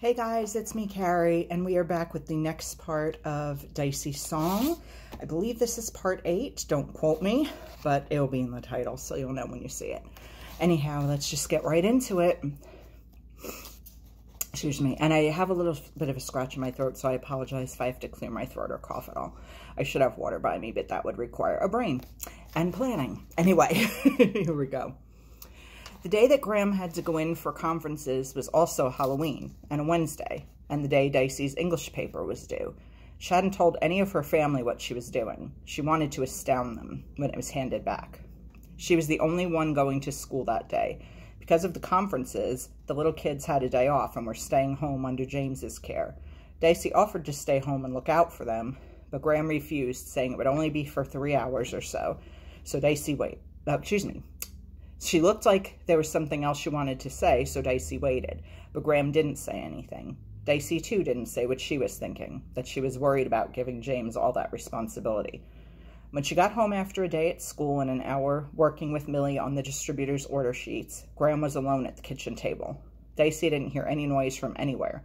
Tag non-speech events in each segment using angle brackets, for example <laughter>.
Hey guys, it's me, Kari, and we are back with the next part of Dicey's song. I believe this is part eight. Don't quote me, but it'll be in the title, so you'll know when you see it. Anyhow, let's just get right into it. Excuse me. And I have a little bit of a scratch in my throat, so I apologize if I have to clear my throat or cough at all. I should have water by me, but that would require a brain and planning. Anyway, <laughs> here we go. The day that Gram had to go in for conferences was also Halloween and a Wednesday, and the day Dicey's English paper was due. She hadn't told any of her family what she was doing. She wanted to astound them when it was handed back. She was the only one going to school that day. Because of the conferences, the little kids had a day off and were staying home under James's care. Dicey offered to stay home and look out for them, but Gram refused, saying it would only be for three hours or so. So Dicey wait. Oh, excuse me. She looked like there was something else she wanted to say, so Dicey waited. But Gram didn't say anything. Dicey, too, didn't say what she was thinking, that she was worried about giving James all that responsibility. When she got home after a day at school and an hour working with Millie on the distributor's order sheets, Gram was alone at the kitchen table. Dicey didn't hear any noise from anywhere.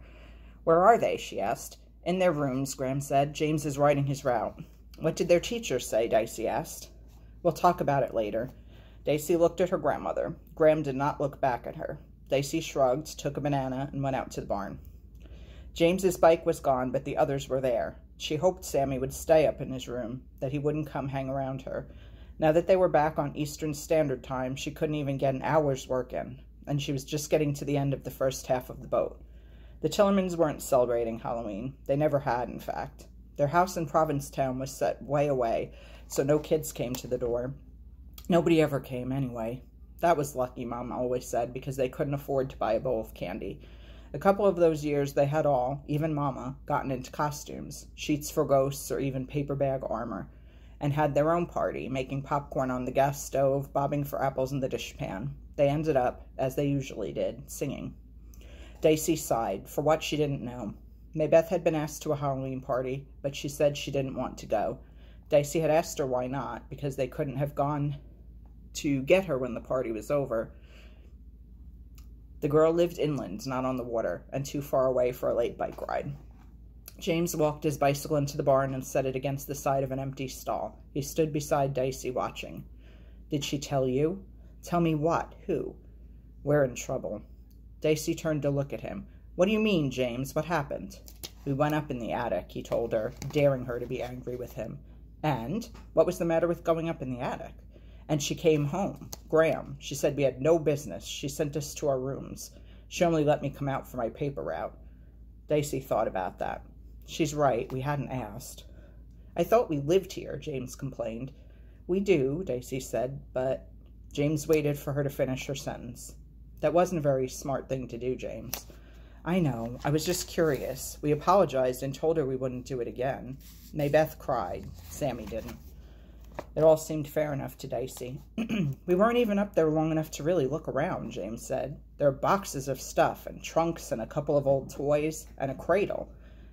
Where are they? she asked. In their rooms, Gram said. James is writing his route. What did their teachers say? Dicey asked. We'll talk about it later. Dicey looked at her grandmother. Gram did not look back at her. Dicey shrugged, took a banana, and went out to the barn. James's bike was gone, but the others were there. She hoped Sammy would stay up in his room, that he wouldn't come hang around her. Now that they were back on Eastern Standard Time, she couldn't even get an hour's work in, and she was just getting to the end of the first half of the boat. The Tillermans weren't celebrating Halloween. They never had, in fact. Their house in Provincetown was set way away, so no kids came to the door, Nobody ever came anyway. That was lucky, Mom always said, because they couldn't afford to buy a bowl of candy. A couple of those years, they had all, even Mama, gotten into costumes, sheets for ghosts, or even paper bag armor, and had their own party, making popcorn on the gas stove, bobbing for apples in the dishpan. They ended up, as they usually did, singing. Dicey sighed, for what she didn't know. Maybeth had been asked to a Halloween party, but she said she didn't want to go. Dicey had asked her why not, because they couldn't have gone to get her when the party was over. The girl lived inland, not on the water, and too far away for a late bike ride. James walked his bicycle into the barn and set it against the side of an empty stall. He stood beside Dicey, watching. Did she tell you? Tell me what? Who? We're in trouble. Dicey turned to look at him. What do you mean, James? What happened? We went up in the attic, he told her, daring her to be angry with him. And what was the matter with going up in the attic? And she came home. Gram, she said we had no business. She sent us to our rooms. She only let me come out for my paper route. Dicey thought about that. She's right, we hadn't asked. I thought we lived here, James complained. We do, Dicey said, but James waited for her to finish her sentence. That wasn't a very smart thing to do, James. I know. I was just curious. We apologized and told her we wouldn't do it again. Maybeth cried. Sammy didn't. It all seemed fair enough to Dicey. <clears throat> we weren't even up there long enough to really look around, James said. There are boxes of stuff and trunks and a couple of old toys and a cradle.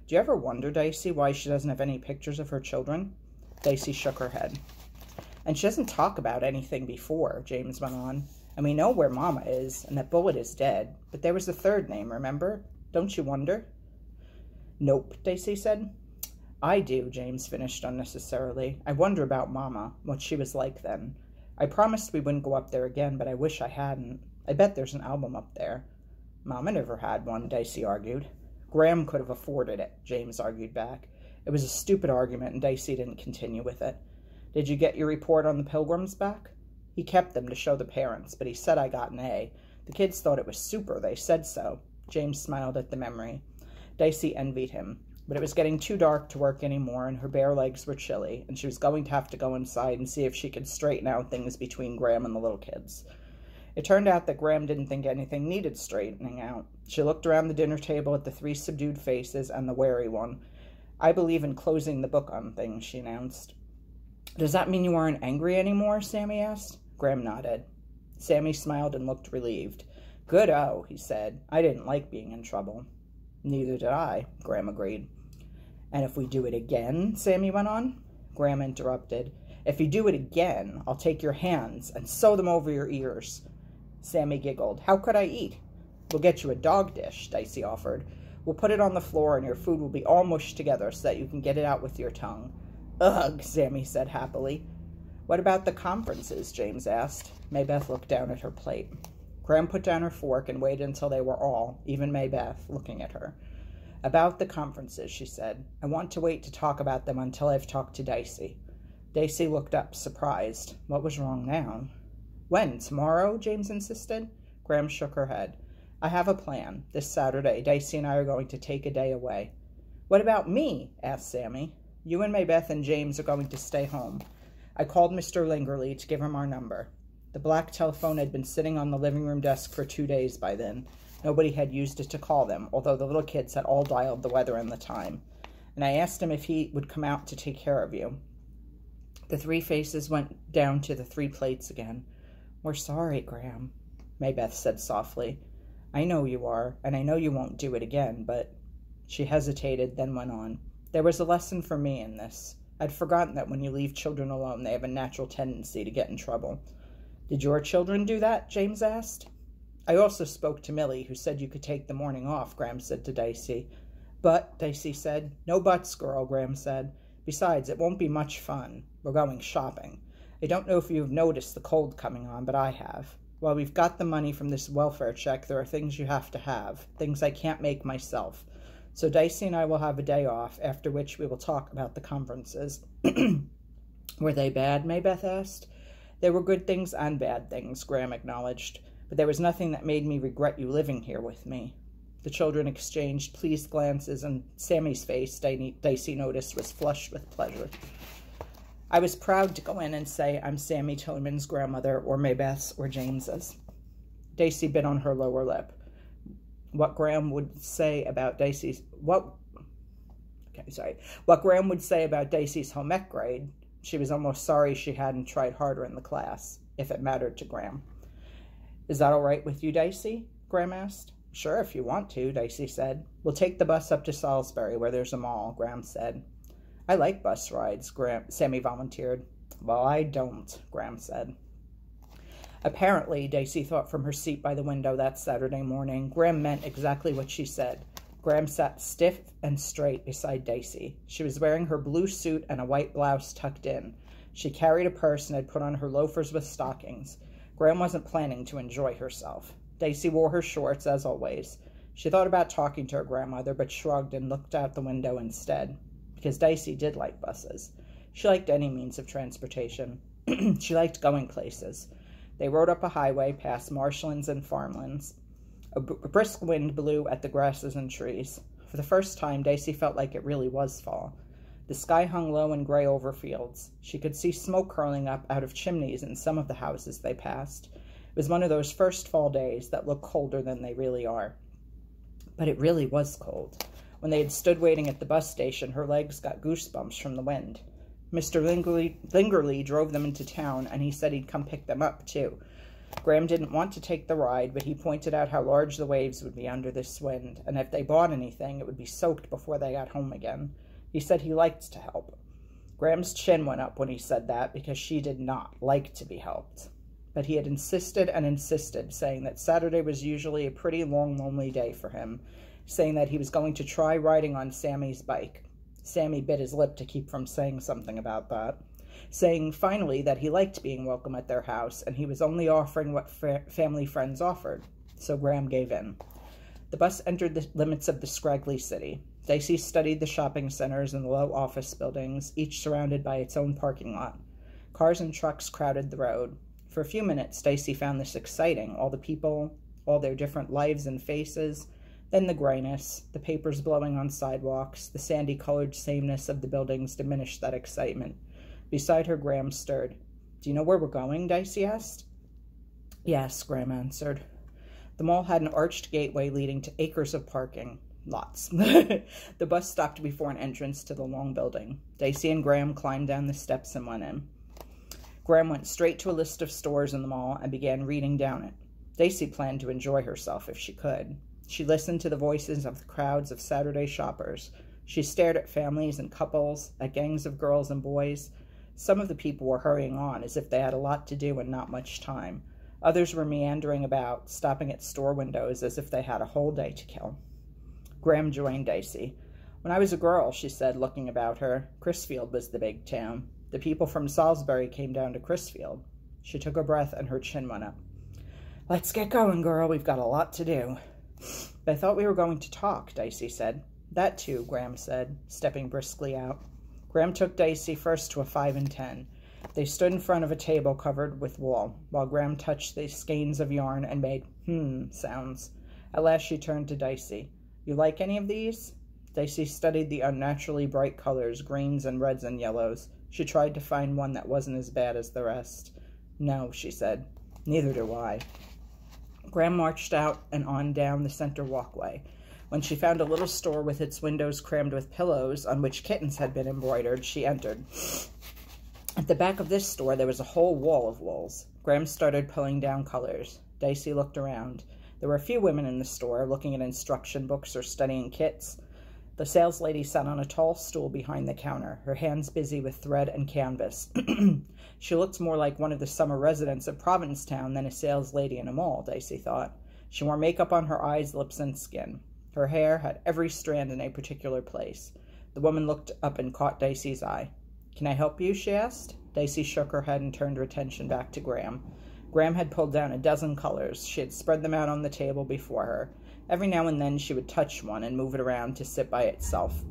Do you ever wonder, Dicey, why she doesn't have any pictures of her children? Dicey shook her head. And she doesn't talk about anything before, James went on. And we know where Mama is, and that Bullet is dead. But there was a third name, remember? Don't you wonder? Nope, Dicey said. I do, James finished unnecessarily. I wonder about Mama, what she was like then. I promised we wouldn't go up there again, but I wish I hadn't. I bet there's an album up there. Mama never had one, Dicey argued. Graham could have afforded it, James argued back. It was a stupid argument, and Dicey didn't continue with it. Did you get your report on the pilgrims back? He kept them to show the parents, but he said I got an A. The kids thought it was super. They said so. James smiled at the memory. Dicey envied him. But it was getting too dark to work anymore, and her bare legs were chilly, and she was going to have to go inside and see if she could straighten out things between Gram and the little kids. It turned out that Gram didn't think anything needed straightening out. She looked around the dinner table at the three subdued faces and the wary one. I believe in closing the book on things, she announced. Does that mean you aren't angry anymore? Sammy asked. Gram nodded. Sammy smiled and looked relieved. Good oh, he said. I didn't like being in trouble. Neither did I, Gram agreed. And if we do it again, Sammy went on. Gram interrupted. If you do it again, I'll take your hands and sew them over your ears. Sammy giggled. How could I eat? We'll get you a dog dish, Dicey offered. We'll put it on the floor and your food will be all mushed together so that you can get it out with your tongue. Ugh, Sammy said happily. What about the conferences? James asked. Maybeth looked down at her plate. Gram put down her fork and waited until they were all, even Maybeth, looking at her. About the conferences, she said. I want to wait to talk about them until I've talked to Dicey. Dicey looked up, surprised. What was wrong now? When? Tomorrow? James insisted. Gram shook her head. I have a plan. This Saturday, Dicey and I are going to take a day away. What about me? asked Sammy. You and Maybeth and James are going to stay home. I called Mr. Lingerle to give him our number. The black telephone had been sitting on the living room desk for two days by then. Nobody had used it to call them, although the little kids had all dialed the weather and the time. And I asked him if he would come out to take care of you. The three faces went down to the three plates again. We're sorry, Gram, Maybeth said softly. I know you are, and I know you won't do it again, but... She hesitated, then went on. There was a lesson for me in this. I'd forgotten that when you leave children alone, they have a natural tendency to get in trouble. Did your children do that? James asked. I also spoke to Millie, who said you could take the morning off, Gram said to Dicey. But, Dicey said. No buts, girl, Gram said. Besides, it won't be much fun. We're going shopping. I don't know if you've noticed the cold coming on, but I have. While we've got the money from this welfare check, there are things you have to have, things I can't make myself. So Dicey and I will have a day off, after which we will talk about the conferences. <clears throat> were they bad, Maybeth asked. There were good things and bad things, Gram acknowledged, but there was nothing that made me regret you living here with me. The children exchanged pleased glances, and Sammy's face, Dicey noticed, was flushed with pleasure. I was proud to go in and say I'm Sammy Tillerman's grandmother, or Maybeth's, or James's. Dicey bit on her lower lip. What Gram would say about Dicey's what okay, sorry. What Gram would say about Dicey's home ec grade, she was almost sorry she hadn't tried harder in the class, if it mattered to Gram. Is that all right with you, Dicey? Gram asked. Sure, if you want to, Dicey said. We'll take the bus up to Salisbury, where there's a mall, Gram said. I like bus rides, Gram, Sammy volunteered. Well, I don't, Gram said. Apparently, Dicey thought from her seat by the window that Saturday morning, Gram meant exactly what she said. Gram sat stiff and straight beside Dicey. She was wearing her blue suit and a white blouse tucked in. She carried a purse and had put on her loafers with stockings. Gram wasn't planning to enjoy herself. Dicey wore her shorts, as always. She thought about talking to her grandmother, but shrugged and looked out the window instead because Dicey did like buses. She liked any means of transportation. <clears throat> she liked going places. They rode up a highway past marshlands and farmlands. A, brisk wind blew at the grasses and trees. For the first time, Dicey felt like it really was fall. The sky hung low and gray over fields. She could see smoke curling up out of chimneys in some of the houses they passed. It was one of those first fall days that look colder than they really are. But it really was cold. When they had stood waiting at the bus station, her legs got goosebumps from the wind. Mr. Lingerle, Lingerle drove them into town, and he said he'd come pick them up, too. Gram didn't want to take the ride, but he pointed out how large the waves would be under this wind, and if they bought anything, it would be soaked before they got home again. He said he liked to help. Gram's chin went up when he said that because she did not like to be helped. But he had insisted and insisted, saying that Saturday was usually a pretty long, lonely day for him, saying that he was going to try riding on Sammy's bike. Sammy bit his lip to keep from saying something about that, saying finally that he liked being welcome at their house and he was only offering what family friends offered. So Gram gave in. The bus entered the limits of the scraggly city. Dicey studied the shopping centers and the low office buildings, each surrounded by its own parking lot. Cars and trucks crowded the road. For a few minutes, Dicey found this exciting, all the people, all their different lives and faces, then the grayness, the papers blowing on sidewalks, the sandy-colored sameness of the buildings diminished that excitement. Beside her, Gram stirred. Do you know where we're going? Dicey asked. Yes, Gram answered. The mall had an arched gateway leading to acres of parking. Lots. <laughs> the bus stopped before an entrance to the long building. Dicey and Gram climbed down the steps and went in. Gram went straight to a list of stores in the mall and began reading down it. Dicey planned to enjoy herself if she could. She listened to the voices of the crowds of Saturday shoppers. She stared at families and couples, at gangs of girls and boys. Some of the people were hurrying on as if they had a lot to do and not much time. Others were meandering about, stopping at store windows as if they had a whole day to kill. Gram joined Dicey. When I was a girl, she said, looking about her, Crisfield was the big town. The people from Salisbury came down to Crisfield. She took a breath and her chin went up. Let's get going, girl. We've got a lot to do. I thought we were going to talk, Dicey said. That too, Gram said, stepping briskly out. Gram took Dicey first to a five and ten. They stood in front of a table covered with wool, while Gram touched the skeins of yarn and made hmm sounds. At last she turned to Dicey. You like any of these? Dicey studied the unnaturally bright colors, greens and reds and yellows. She tried to find one that wasn't as bad as the rest. No, she said. Neither do I. Gram marched out and on down the center walkway. When she found a little store with its windows crammed with pillows on which kittens had been embroidered, she entered. At the back of this store, there was a whole wall of wools. Gram started pulling down colors. Dicey looked around. There were a few women in the store, looking at instruction books or studying kits. The saleslady sat on a tall stool behind the counter, her hands busy with thread and canvas. <clears throat> she looked more like one of the summer residents of Provincetown than a saleslady in a mall, Dicey thought. She wore makeup on her eyes, lips, and skin. Her hair had every strand in a particular place. The woman looked up and caught Dicey's eye. Can I help you? she asked. Dicey shook her head and turned her attention back to Gram. Gram had pulled down a dozen colors. She had spread them out on the table before her. Every now and then she would touch one and move it around to sit by itself.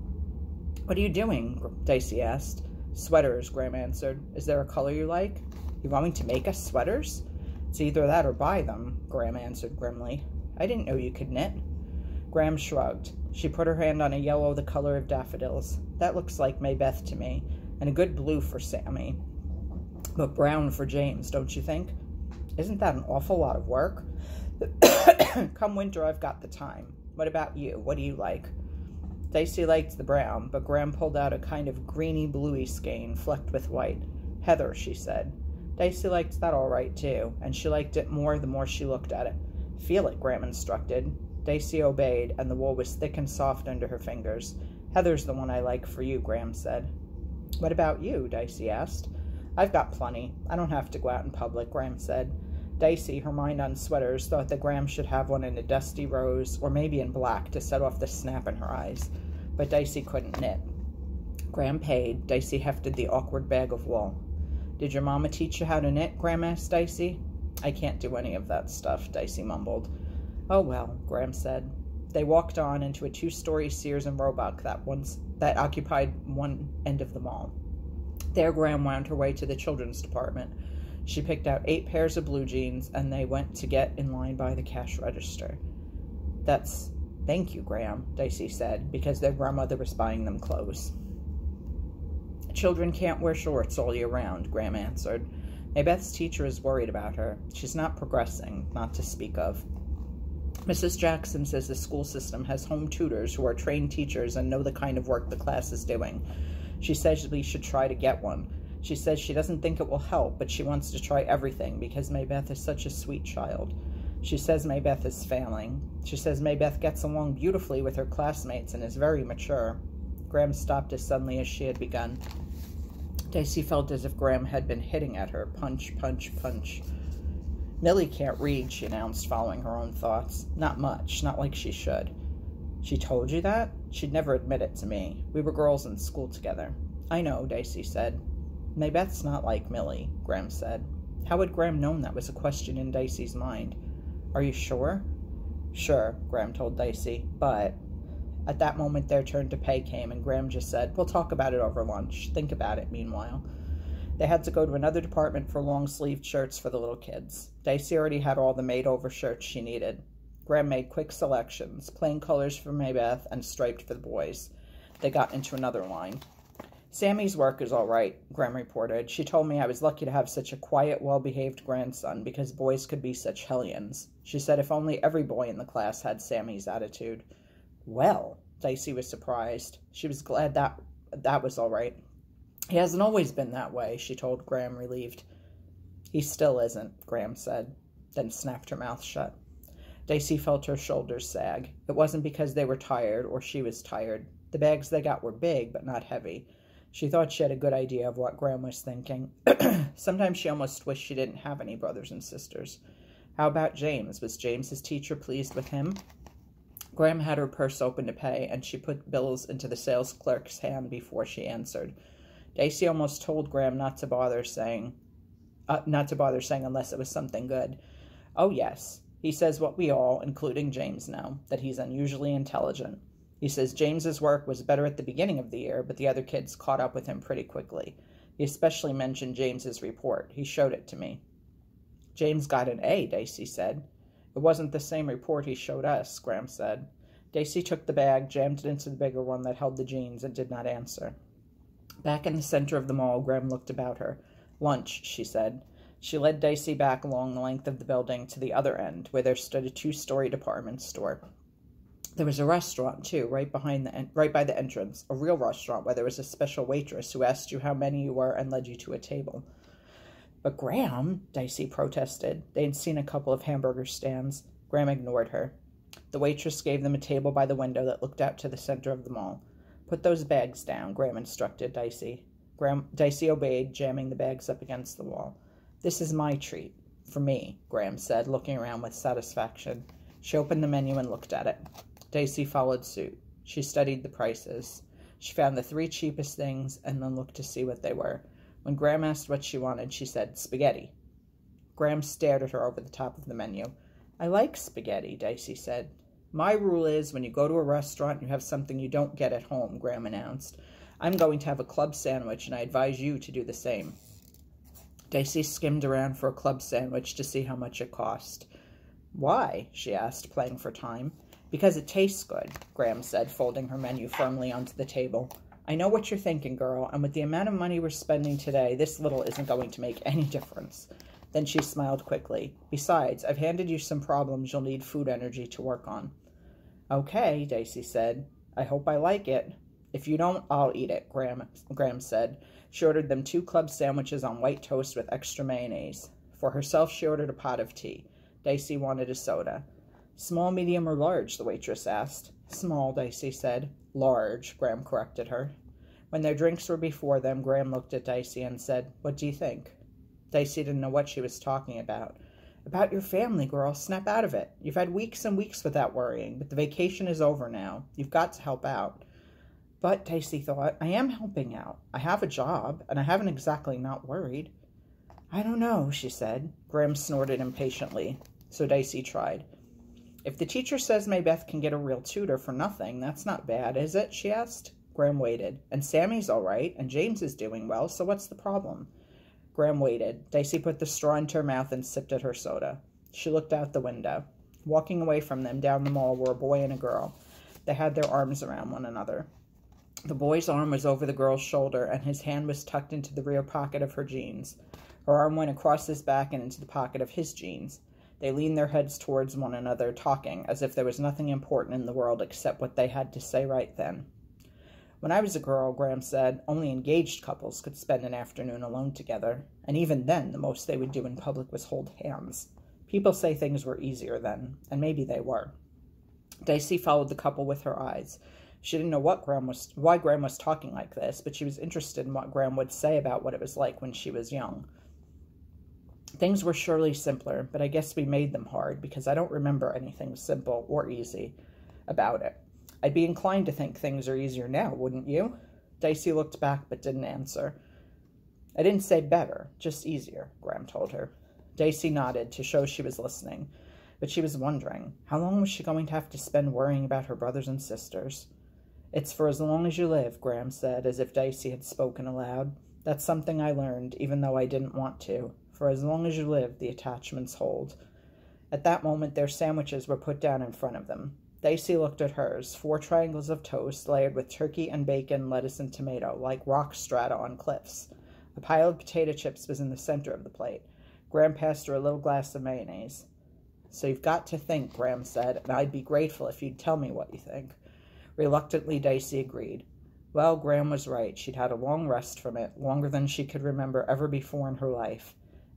What are you doing? Dicey asked. Sweaters, Gram answered. Is there a color you like? You want me to make us sweaters? It's either that or buy them, Gram answered grimly. I didn't know you could knit. Gram shrugged. She put her hand on a yellow the color of daffodils. That looks like Maybeth to me and a good blue for Sammy. But brown for James, don't you think? Isn't that an awful lot of work? <coughs> Come winter, I've got the time. What about you? What do you like? Dicey liked the brown, but Gram pulled out a kind of greeny bluey skein flecked with white. Heather, she said. Dicey liked that all right, too, and she liked it more the more she looked at it. Feel it, Gram instructed. Dicey obeyed, and the wool was thick and soft under her fingers. Heather's the one I like for you, Gram said. What about you? Dicey asked. I've got plenty. I don't have to go out in public, Gram said. Dicey, her mind on sweaters, thought that Gram should have one in a dusty rose or maybe in black to set off the snap in her eyes. But Dicey couldn't knit. Gram paid. Dicey hefted the awkward bag of wool. Did your mama teach you how to knit? Gram asked Dicey. I can't do any of that stuff, Dicey mumbled. Oh well, Gram said. They walked on into a two-story Sears and Roebuck that once that occupied one end of the mall. There, Gram wound her way to the children's department. She picked out eight pairs of blue jeans, and they went to get in line by the cash register. That's thank you, Gram, Dicey said, because their grandmother was buying them clothes. Children can't wear shorts all year round, Gram answered. Maybeth's teacher is worried about her. She's not progressing, not to speak of. Mrs. Jackson says the school system has home tutors who are trained teachers and know the kind of work the class is doing. She says we should try to get one. She says she doesn't think it will help, but she wants to try everything because Maybeth is such a sweet child. She says Maybeth is failing. She says Maybeth gets along beautifully with her classmates and is very mature. Gram stopped as suddenly as she had begun. Dicey felt as if Gram had been hitting at her. Punch, punch, punch. Millie can't read, she announced, following her own thoughts. Not much, not like she should. She told you that? She'd never admit it to me. We were girls in school together. I know, Dicey said. Maybeth's not like Millie, Gram said. How had Gram known that was a question in Dicey's mind? Are you sure? Sure, Gram told Dicey, but... At that moment, their turn to pay came, and Gram just said, We'll talk about it over lunch. Think about it, meanwhile. They had to go to another department for long sleeved shirts for the little kids. Dicey already had all the made over shirts she needed. Gram made quick selections plain colors for Maybeth and striped for the boys. They got into another line. Sammy's work is all right, Gram reported. She told me I was lucky to have such a quiet, well behaved grandson because boys could be such hellions. She said if only every boy in the class had Sammy's attitude. Well, Dicey was surprised. She was glad that that was all right. He hasn't always been that way, she told Gram, relieved. He still isn't, Gram said, then snapped her mouth shut. Dicey felt her shoulders sag. It wasn't because they were tired or she was tired. The bags they got were big, but not heavy. She thought she had a good idea of what Gram was thinking. <clears throat> Sometimes she almost wished she didn't have any brothers and sisters. How about James? Was James his teacher pleased with him? Gram had her purse open to pay, and she put bills into the sales clerk's hand before she answered. Dicey almost told Gram not to bother saying, uh, not to bother saying unless it was something good. Oh, yes. He says what we all, including James, know that he's unusually intelligent. He says James's work was better at the beginning of the year, but the other kids caught up with him pretty quickly. He especially mentioned James's report. He showed it to me. James got an A, Dicey said. It wasn't the same report he showed us, Gram said. Dicey took the bag, jammed it into the bigger one that held the jeans, and did not answer. Back in the center of the mall, Gram looked about her. Lunch, she said. She led Dicey back along the length of the building to the other end, where there stood a two-story department store. There was a restaurant too, right behind the right by the entrance, a real restaurant where there was a special waitress who asked you how many you were and led you to a table. But Gram, Dicey protested. They had seen a couple of hamburger stands. Gram ignored her. The waitress gave them a table by the window that looked out to the center of the mall. Put those bags down, Gram instructed Dicey. Gram, Dicey obeyed, jamming the bags up against the wall. This is my treat. For me, Gram said, looking around with satisfaction. She opened the menu and looked at it. Dicey followed suit. She studied the prices. She found the three cheapest things and then looked to see what they were. When Gram asked what she wanted, she said, spaghetti. Gram stared at her over the top of the menu. I like spaghetti, Dicey said. My rule is when you go to a restaurant, you have something you don't get at home, Gram announced. I'm going to have a club sandwich, and I advise you to do the same. Dicey skimmed around for a club sandwich to see how much it cost. Why? she asked, playing for time. Because it tastes good, Gram said, folding her menu firmly onto the table. I know what you're thinking, girl, and with the amount of money we're spending today, this little isn't going to make any difference. Then she smiled quickly. Besides, I've handed you some problems you'll need food energy to work on. Okay, Dicey said. I hope I like it. If you don't, I'll eat it, Gram, Gram said. She ordered them two club sandwiches on white toast with extra mayonnaise. For herself, she ordered a pot of tea. Dicey wanted a soda. Small, medium, or large, the waitress asked. Small, Dicey said. Large, Gram corrected her. When their drinks were before them, Gram looked at Dicey and said, What do you think? Dicey didn't know what she was talking about. About your family, girl. Snap out of it. You've had weeks and weeks without worrying, but the vacation is over now. You've got to help out. But, Dicey thought, I am helping out. I have a job, and I haven't exactly not worried. I don't know, she said. Gram snorted impatiently, so Dicey tried. If the teacher says Maybeth can get a real tutor for nothing, that's not bad, is it? she asked. Gram waited. And Sammy's all right, and James is doing well, so what's the problem? Gram waited. Dicey put the straw into her mouth and sipped at her soda. She looked out the window. Walking away from them down the mall were a boy and a girl. They had their arms around one another. The boy's arm was over the girl's shoulder, and his hand was tucked into the rear pocket of her jeans. Her arm went across his back and into the pocket of his jeans. They leaned their heads towards one another, talking as if there was nothing important in the world except what they had to say right then. When I was a girl, Gram said, only engaged couples could spend an afternoon alone together, and even then the most they would do in public was hold hands. People say things were easier then, and maybe they were. Dicey followed the couple with her eyes. She didn't know what Gram was, why Gram was talking like this, but she was interested in what Gram would say about what it was like when she was young. Things were surely simpler, but I guess we made them hard because I don't remember anything simple or easy about it. I'd be inclined to think things are easier now, wouldn't you? Dicey looked back but didn't answer. I didn't say better, just easier, Gram told her. Dicey nodded to show she was listening, but she was wondering, how long was she going to have to spend worrying about her brothers and sisters? It's for as long as you live, Gram said, as if Dicey had spoken aloud. That's something I learned, even though I didn't want to. For as long as you live, the attachments hold. At that moment, their sandwiches were put down in front of them. Dicey looked at hers, four triangles of toast layered with turkey and bacon, lettuce, and tomato, like rock strata on cliffs. A pile of potato chips was in the center of the plate. Gram passed her a little glass of mayonnaise. So you've got to think, Gram said, and I'd be grateful if you'd tell me what you think. Reluctantly, Dicey agreed. Well, Gram was right. She'd had a long rest from it, longer than she could remember ever before in her life,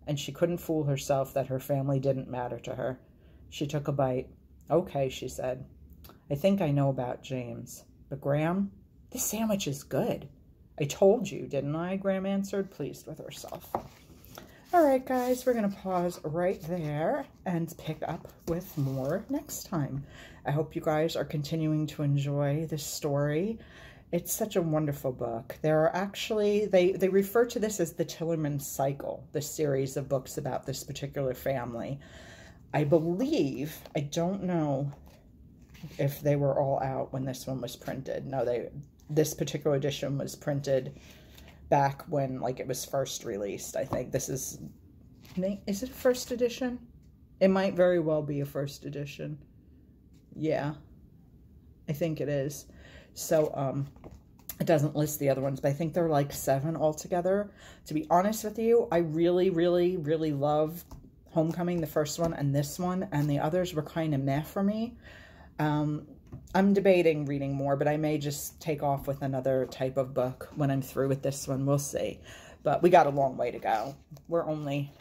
and she couldn't fool herself that her family didn't matter to her. She took a bite. Okay, she said. I think I know about James. But Gram, this sandwich is good. I told you, didn't I? Gram answered, pleased with herself. All right, guys, we're going to pause right there and pick up with more next time. I hope you guys are continuing to enjoy this story. It's such a wonderful book. There are actually, they, they refer to this as the Tillerman Cycle, the series of books about this particular family. I believe, I don't know if they were all out when this one was printed. No, they this particular edition was printed back when like it was first released. I think this is is it a first edition? It might very well be a first edition. Yeah. I think it is. So, um, it doesn't list the other ones, but I think there are like seven altogether. To be honest with you, I really, really, really love Homecoming, the first one, and this one, and the others were kind of meh for me. Um, I'm debating reading more, but I may just take off with another type of book when I'm through with this one. We'll see. But we got a long way to go. We're only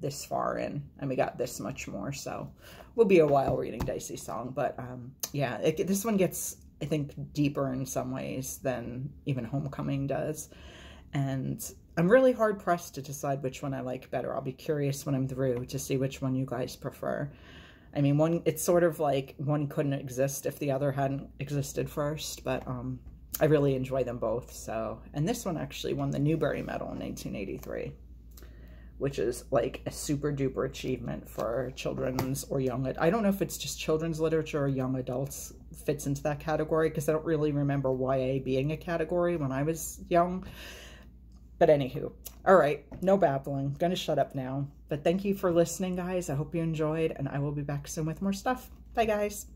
this far in, and we got this much more, so we'll be a while reading Dicey Song. But, um, yeah, it, this one gets I think, deeper in some ways than even Homecoming does. And I'm really hard pressed to decide which one I like better. I'll be curious when I'm through to see which one you guys prefer. I mean, one it's sort of like one couldn't exist if the other hadn't existed first, but um, I really enjoy them both. So, and this one actually won the Newbery Medal in 1983 which is like a super duper achievement for children's or young. I don't know if it's just children's literature or young adults fits into that category because I don't really remember YA being a category when I was young. But anywho, all right, no babbling. Gonna shut up now. But thank you for listening, guys. I hope you enjoyed, and I will be back soon with more stuff. Bye, guys.